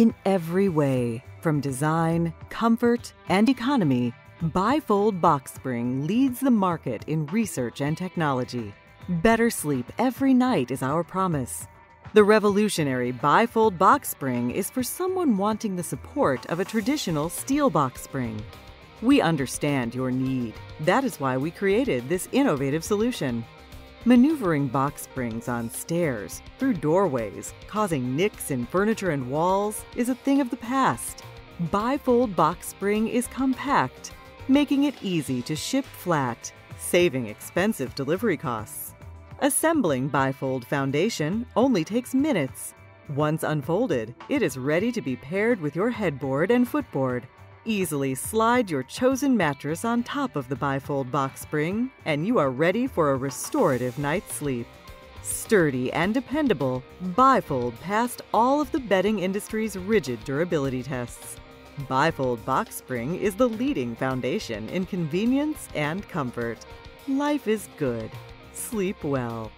In every way, from design, comfort, and economy, Bifold Box Spring leads the market in research and technology. Better sleep every night is our promise. The revolutionary bifold box spring is for someone wanting the support of a traditional steel box spring. We understand your need. That is why we created this innovative solution. Maneuvering box springs on stairs, through doorways, causing nicks in furniture and walls is a thing of the past. Bifold box spring is compact, making it easy to ship flat, saving expensive delivery costs. Assembling bifold foundation only takes minutes. Once unfolded, it is ready to be paired with your headboard and footboard. Easily slide your chosen mattress on top of the bifold box spring, and you are ready for a restorative night's sleep. Sturdy and dependable, Bifold passed all of the bedding industry's rigid durability tests. Bifold Box Spring is the leading foundation in convenience and comfort. Life is good. Sleep well.